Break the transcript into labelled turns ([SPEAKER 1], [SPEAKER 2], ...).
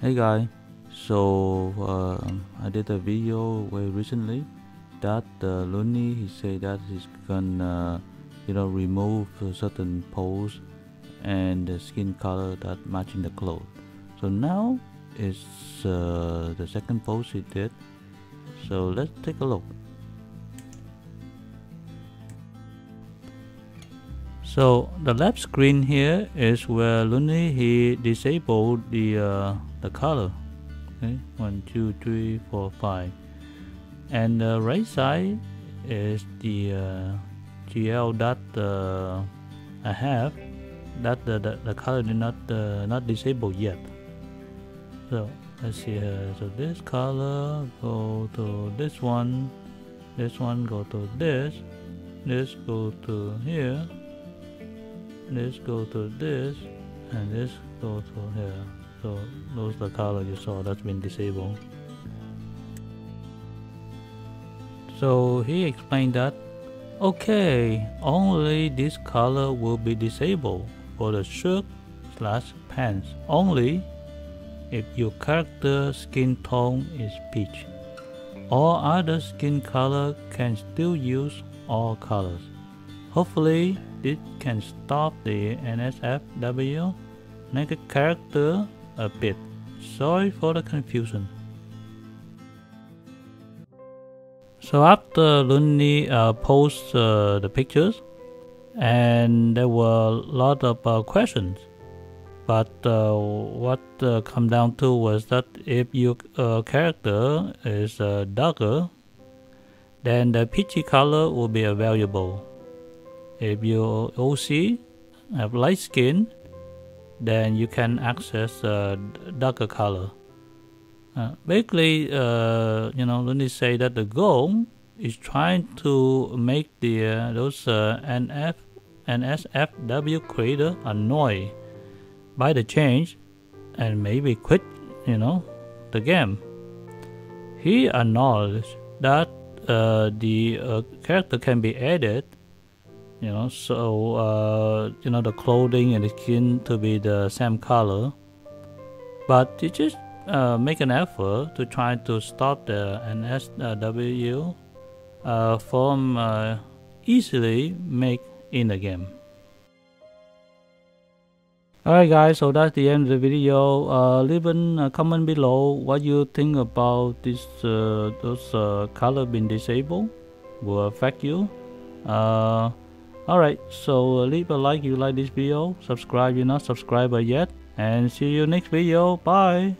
[SPEAKER 1] Hey guys, so uh, I did a video very recently that uh, Luni he said that he's gonna you know remove certain pose and the skin color that matching the clothes. So now is uh, the second pose he did. So let's take a look. So the left screen here is where Luni he disabled the uh, the color. Okay, one, two, three, four, five, and the right side is the uh, GL that uh, I have that the, the, the color did not uh, not disabled yet. So let's see here. So this color go to this one, this one go to this, this go to here, this go to this, and this go to here. So those the color you saw that's been disabled. So he explained that okay, only this color will be disabled for the shirt slash pants only if your character skin tone is peach. All other skin color can still use all colors. Hopefully this can stop the NSFW naked character a bit. Sorry for the confusion. So after Luni uh, posts uh, the pictures, and there were a lot of uh, questions, but uh, what uh, come down to was that if your uh, character is darker, then the peachy color will be available. If your OC have light skin, then you can access uh, darker color. Uh, basically, uh, you know, let me say that the goal is trying to make the uh, those uh, NF and SFW creator annoyed by the change and maybe quit, you know, the game. He acknowledged that uh, the uh, character can be added you know so uh, you know the clothing and the skin to be the same color but you just uh, make an effort to try to stop the NSW uh, from uh, easily make in the game Alright guys, so that's the end of the video. Uh, leave a comment below what you think about this uh, those uh, color being disabled will affect you. Uh, Alright, so leave a like if you like this video, subscribe if you're not subscribed yet, and see you next video. Bye!